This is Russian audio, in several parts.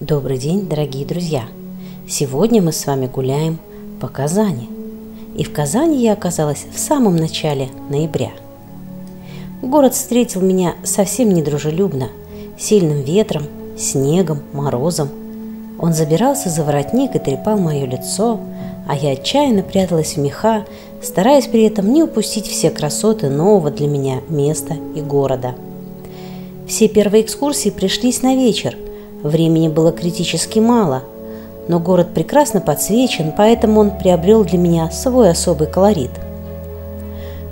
Добрый день, дорогие друзья! Сегодня мы с вами гуляем по Казани. И в Казани я оказалась в самом начале ноября. Город встретил меня совсем недружелюбно, сильным ветром, снегом, морозом. Он забирался за воротник и трепал мое лицо, а я отчаянно пряталась в меха, стараясь при этом не упустить все красоты нового для меня места и города. Все первые экскурсии пришлись на вечер. Времени было критически мало, но город прекрасно подсвечен, поэтому он приобрел для меня свой особый колорит.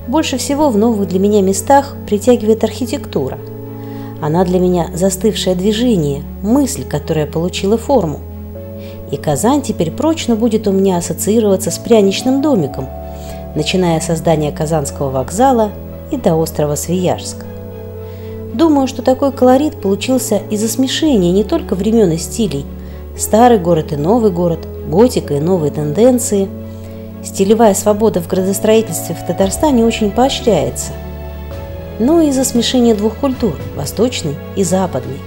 Больше всего в новых для меня местах притягивает архитектура. Она для меня застывшее движение, мысль, которая получила форму. И Казань теперь прочно будет у меня ассоциироваться с пряничным домиком, начиная с создания Казанского вокзала и до острова Свияжск. Думаю, что такой колорит получился из-за смешения не только времен и стилей. Старый город и новый город, готика и новые тенденции. Стилевая свобода в градостроительстве в Татарстане очень поощряется. Но и из-за смешения двух культур – восточной и западной.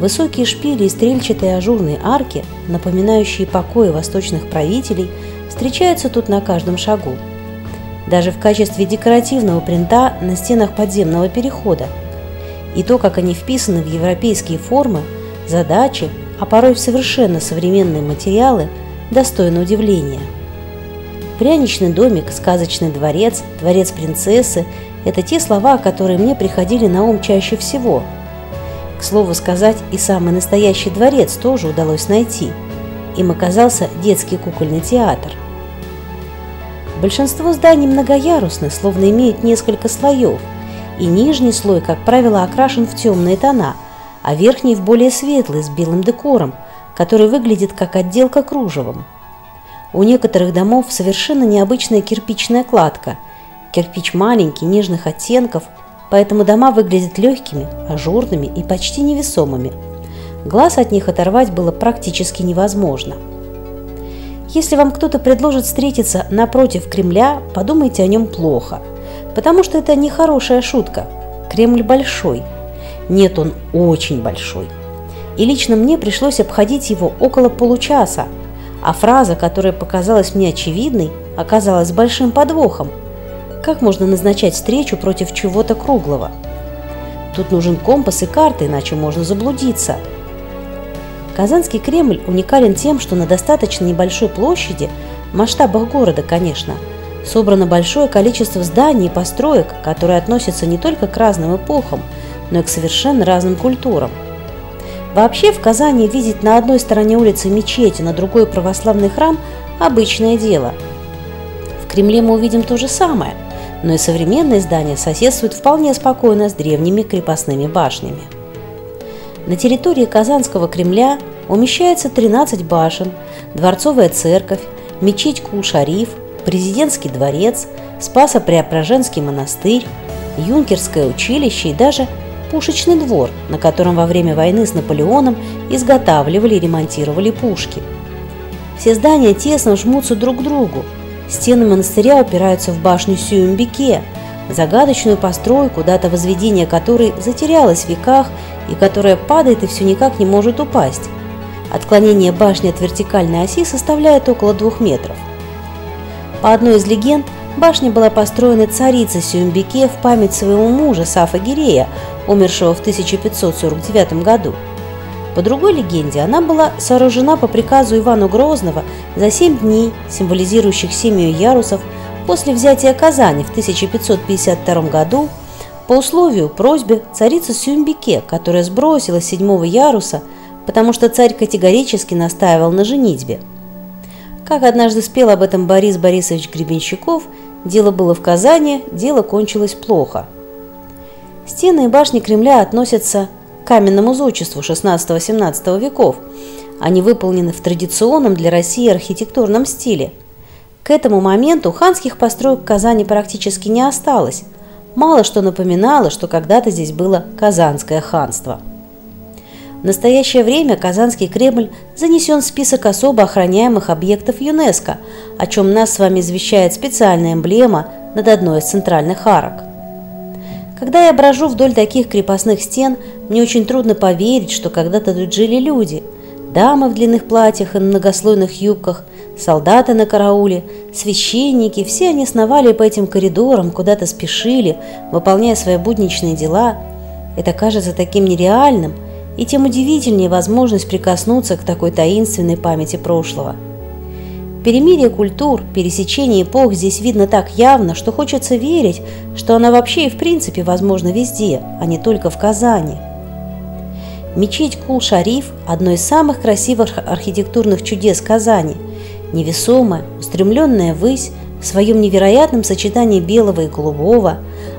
Высокие шпили и стрельчатые ажурные арки, напоминающие покои восточных правителей, встречаются тут на каждом шагу. Даже в качестве декоративного принта на стенах подземного перехода – и то, как они вписаны в европейские формы, задачи, а порой в совершенно современные материалы, достойно удивления. Пряничный домик, сказочный дворец, дворец принцессы – это те слова, которые мне приходили на ум чаще всего. К слову сказать, и самый настоящий дворец тоже удалось найти. Им оказался детский кукольный театр. Большинство зданий многоярусны, словно имеют несколько слоев – и нижний слой, как правило, окрашен в темные тона, а верхний в более светлый, с белым декором, который выглядит как отделка кружевом. У некоторых домов совершенно необычная кирпичная кладка. Кирпич маленький, нежных оттенков, поэтому дома выглядят легкими, ажурными и почти невесомыми. Глаз от них оторвать было практически невозможно. Если вам кто-то предложит встретиться напротив Кремля, подумайте о нем плохо – потому что это не хорошая шутка. Кремль большой. Нет, он очень большой. И лично мне пришлось обходить его около получаса, а фраза, которая показалась мне очевидной, оказалась большим подвохом. Как можно назначать встречу против чего-то круглого? Тут нужен компас и карта, иначе можно заблудиться. Казанский Кремль уникален тем, что на достаточно небольшой площади, масштабах города, конечно – собрано большое количество зданий и построек, которые относятся не только к разным эпохам, но и к совершенно разным культурам. Вообще в Казани видеть на одной стороне улицы мечеть, а на другой православный храм – обычное дело. В Кремле мы увидим то же самое, но и современные здания соседствуют вполне спокойно с древними крепостными башнями. На территории Казанского Кремля умещается 13 башен, дворцовая церковь, мечеть Кул-Шариф – президентский дворец, Спасо-Преображенский монастырь, юнкерское училище и даже пушечный двор, на котором во время войны с Наполеоном изготавливали и ремонтировали пушки. Все здания тесно жмутся друг к другу. Стены монастыря упираются в башню Сюмбике, загадочную постройку, дата возведения которой затерялась в веках и которая падает и все никак не может упасть. Отклонение башни от вертикальной оси составляет около двух метров. По одной из легенд, башня была построена царицей Сюмбике в память своего мужа Сафа Гирея, умершего в 1549 году. По другой легенде, она была сооружена по приказу Ивана Грозного за семь дней, символизирующих семью ярусов, после взятия Казани в 1552 году по условию просьбе царицы Сюмбике, которая сбросила седьмого яруса, потому что царь категорически настаивал на женитьбе – как однажды спел об этом Борис Борисович Гребенщиков, дело было в Казани, дело кончилось плохо. Стены и башни Кремля относятся к каменному зодчеству XVI-XVII веков. Они выполнены в традиционном для России архитектурном стиле. К этому моменту ханских построек в Казани практически не осталось. Мало что напоминало, что когда-то здесь было Казанское ханство. В настоящее время Казанский Кремль занесен в список особо охраняемых объектов ЮНЕСКО, о чем нас с вами извещает специальная эмблема над одной из центральных арок. Когда я брожу вдоль таких крепостных стен, мне очень трудно поверить, что когда-то тут жили люди. Дамы в длинных платьях и многослойных юбках, солдаты на карауле, священники, все они сновали по этим коридорам, куда-то спешили, выполняя свои будничные дела. Это кажется таким нереальным, и тем удивительнее возможность прикоснуться к такой таинственной памяти прошлого. Перемирие культур, пересечение эпох здесь видно так явно, что хочется верить, что она вообще и в принципе возможна везде, а не только в Казани. Мечеть Кул-Шариф – одно из самых красивых архитектурных чудес Казани. Невесомая, устремленная ввысь, в своем невероятном сочетании белого и голубого,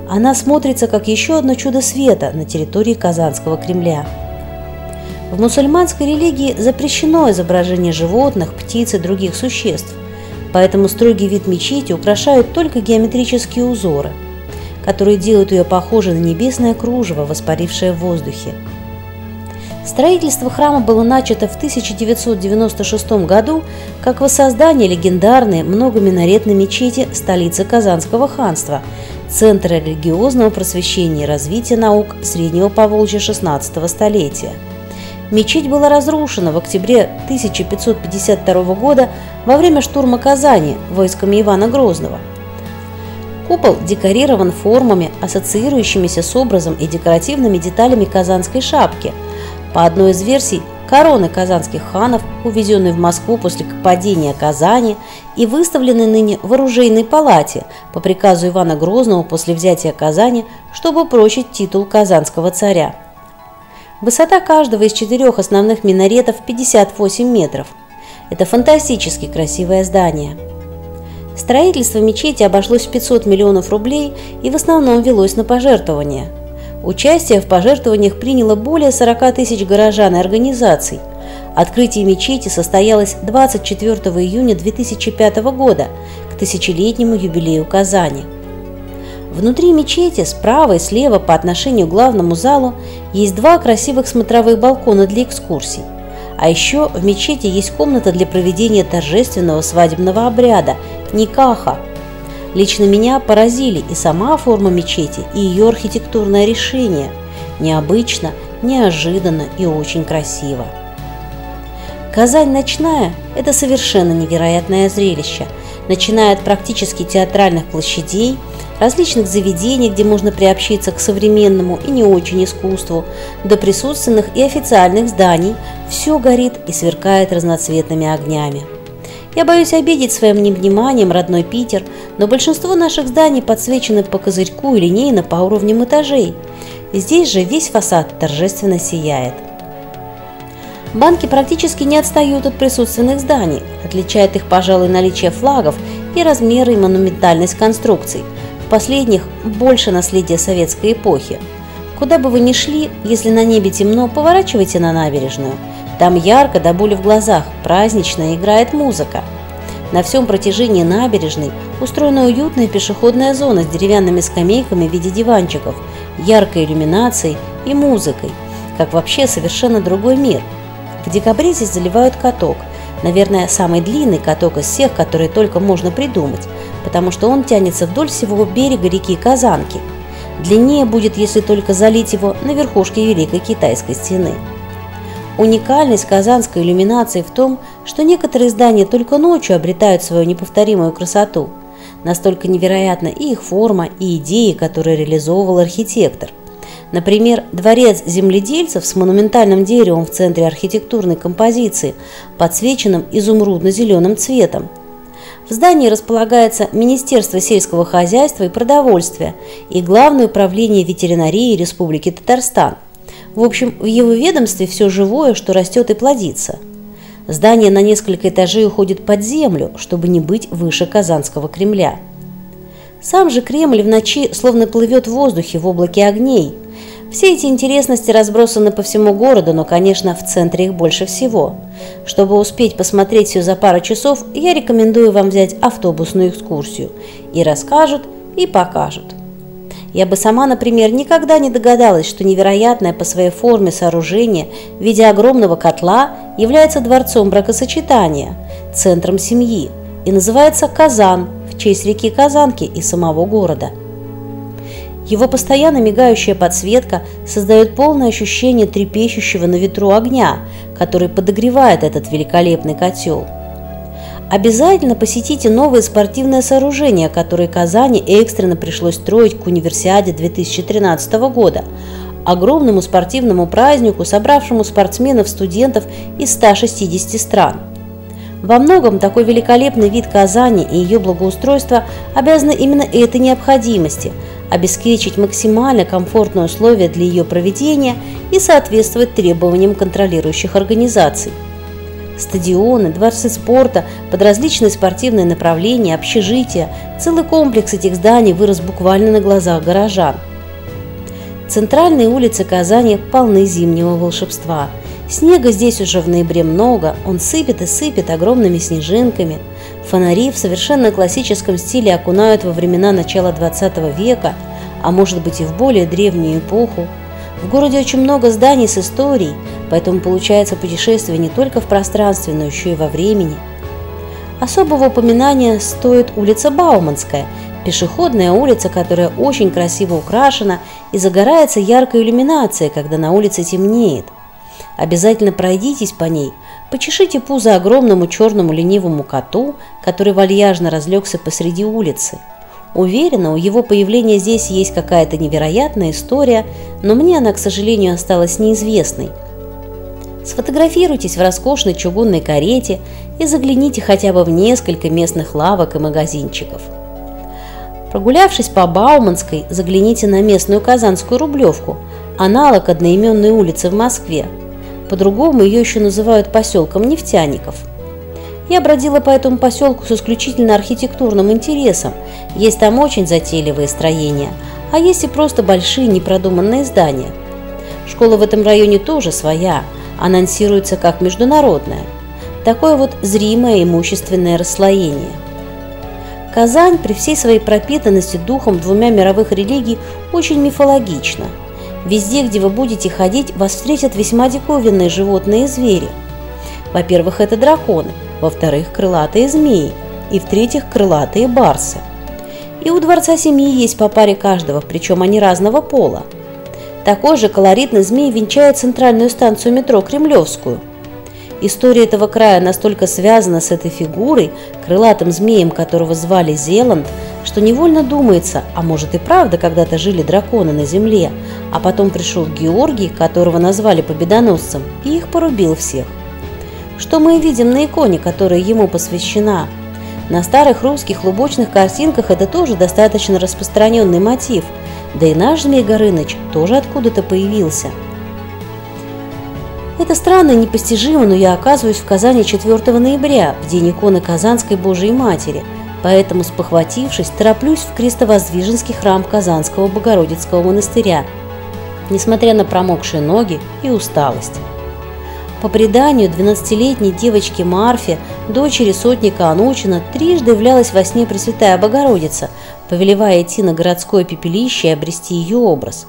она смотрится как еще одно чудо света на территории Казанского Кремля – в мусульманской религии запрещено изображение животных, птиц и других существ, поэтому строгий вид мечети украшают только геометрические узоры, которые делают ее похожей на небесное кружево, воспарившее в воздухе. Строительство храма было начато в 1996 году как воссоздание легендарной многоминаретной мечети столицы Казанского ханства, центра религиозного просвещения и развития наук Среднего Поволжья XVI столетия – Мечеть была разрушена в октябре 1552 года во время штурма Казани войсками Ивана Грозного. Купол декорирован формами, ассоциирующимися с образом и декоративными деталями казанской шапки. По одной из версий, короны казанских ханов, увезенные в Москву после падения Казани и выставлены ныне в оружейной палате по приказу Ивана Грозного после взятия Казани, чтобы прочить титул казанского царя. Высота каждого из четырех основных минаретов 58 метров. Это фантастически красивое здание. Строительство мечети обошлось в 500 миллионов рублей и в основном велось на пожертвования. Участие в пожертвованиях приняло более 40 тысяч горожан и организаций. Открытие мечети состоялось 24 июня 2005 года к тысячелетнему юбилею Казани – Внутри мечети, справа и слева по отношению к главному залу, есть два красивых смотровых балкона для экскурсий. А еще в мечети есть комната для проведения торжественного свадебного обряда – никаха. Лично меня поразили и сама форма мечети, и ее архитектурное решение. Необычно, неожиданно и очень красиво. Казань ночная – это совершенно невероятное зрелище, начиная от практически театральных площадей – различных заведений, где можно приобщиться к современному и не очень искусству, до присутственных и официальных зданий, все горит и сверкает разноцветными огнями. Я боюсь обидеть своим невниманием родной Питер, но большинство наших зданий подсвечены по козырьку и линейно по уровням этажей. Здесь же весь фасад торжественно сияет. Банки практически не отстают от присутственных зданий, отличает их, пожалуй, наличие флагов и размеры и монументальность конструкций – последних больше наследия советской эпохи. Куда бы вы ни шли, если на небе темно, поворачивайте на набережную. Там ярко до боли в глазах, празднично играет музыка. На всем протяжении набережной устроена уютная пешеходная зона с деревянными скамейками в виде диванчиков, яркой иллюминацией и музыкой, как вообще совершенно другой мир. В декабре здесь заливают каток, наверное, самый длинный каток из всех, которые только можно придумать, потому что он тянется вдоль всего берега реки Казанки. Длиннее будет, если только залить его на верхушке Великой Китайской стены. Уникальность казанской иллюминации в том, что некоторые здания только ночью обретают свою неповторимую красоту. Настолько невероятна и их форма, и идеи, которые реализовывал архитектор. Например, дворец земледельцев с монументальным деревом в центре архитектурной композиции, подсвеченным изумрудно-зеленым цветом – в здании располагается Министерство сельского хозяйства и продовольствия и Главное управление ветеринарии Республики Татарстан. В общем, в его ведомстве все живое, что растет и плодится. Здание на несколько этажей уходит под землю, чтобы не быть выше Казанского Кремля. Сам же Кремль в ночи словно плывет в воздухе в облаке огней – все эти интересности разбросаны по всему городу, но, конечно, в центре их больше всего. Чтобы успеть посмотреть все за пару часов, я рекомендую вам взять автобусную экскурсию. И расскажут, и покажут. Я бы сама, например, никогда не догадалась, что невероятное по своей форме сооружение в виде огромного котла является дворцом бракосочетания, центром семьи и называется Казан в честь реки Казанки и самого города – Его постоянно мигающая подсветка создает полное ощущение трепещущего на ветру огня, который подогревает этот великолепный котел. Обязательно посетите новые спортивные сооружения, которые Казани экстренно пришлось строить к универсиаде 2013 года, огромному спортивному празднику, собравшему спортсменов-студентов из 160 стран. Во многом такой великолепный вид Казани и ее благоустройство обязаны именно этой необходимости – обеспечить максимально комфортные условия для ее проведения и соответствовать требованиям контролирующих организаций. Стадионы, дворцы спорта, под различные спортивные направления, общежития, целый комплекс этих зданий вырос буквально на глазах горожан. Центральные улицы Казани полны зимнего волшебства. Снега здесь уже в ноябре много, он сыпет и сыпет огромными снежинками. Фонари в совершенно классическом стиле окунают во времена начала 20 века, а может быть и в более древнюю эпоху. В городе очень много зданий с историей, поэтому получается путешествие не только в пространстве, но еще и во времени. Особого упоминания стоит улица Бауманская, пешеходная улица, которая очень красиво украшена и загорается яркой иллюминацией, когда на улице темнеет. Обязательно пройдитесь по ней, почешите пузо огромному черному ленивому коту, который вальяжно разлегся посреди улицы – Уверена, у его появления здесь есть какая-то невероятная история, но мне она, к сожалению, осталась неизвестной. Сфотографируйтесь в роскошной чугунной карете и загляните хотя бы в несколько местных лавок и магазинчиков. Прогулявшись по Бауманской, загляните на местную Казанскую Рублевку, аналог одноименной улицы в Москве. По-другому ее еще называют поселком нефтяников – я бродила по этому поселку с исключительно архитектурным интересом. Есть там очень затейливые строения, а есть и просто большие непродуманные здания. Школа в этом районе тоже своя, анонсируется как международная. Такое вот зримое имущественное расслоение. Казань при всей своей пропитанности духом двумя мировых религий очень мифологична. Везде, где вы будете ходить, вас встретят весьма диковинные животные и звери. Во-первых, это драконы – во-вторых, крылатые змеи, и в-третьих, крылатые барсы. И у Дворца семьи есть по паре каждого, причем они разного пола. Такой же колоритный змей венчает центральную станцию метро Кремлевскую. История этого края настолько связана с этой фигурой, крылатым змеем, которого звали Зеланд, что невольно думается, а может и правда когда-то жили драконы на земле, а потом пришел Георгий, которого назвали победоносцем, и их порубил всех что мы видим на иконе, которая ему посвящена. На старых русских лубочных картинках это тоже достаточно распространенный мотив, да и наш Змей Горыныч тоже откуда-то появился. Это странно и непостижимо, но я оказываюсь в Казани 4 ноября, в день иконы Казанской Божией Матери, поэтому, спохватившись, тороплюсь в крестовоздвиженский храм Казанского Богородицкого монастыря, несмотря на промокшие ноги и усталость. По преданию, 12-летней девочке Марфе, дочери сотника Анучина, трижды являлась во сне Пресвятая Богородица, повелевая идти на городское пепелище и обрести ее образ.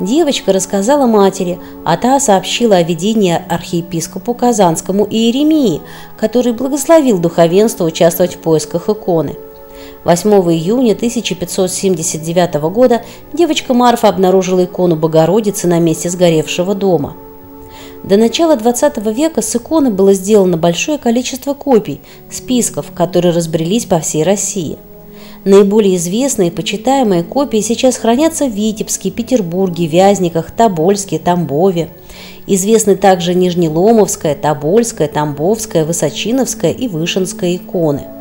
Девочка рассказала матери, а та сообщила о видении архиепископу Казанскому Иеремии, который благословил духовенство участвовать в поисках иконы. 8 июня 1579 года девочка Марфа обнаружила икону Богородицы на месте сгоревшего дома – до начала XX века с иконы было сделано большое количество копий, списков, которые разбрелись по всей России. Наиболее известные и почитаемые копии сейчас хранятся в Витебске, Петербурге, Вязниках, Тобольске, Тамбове. Известны также Нижнеломовская, Тобольская, Тамбовская, Высочиновская и Вышинская иконы –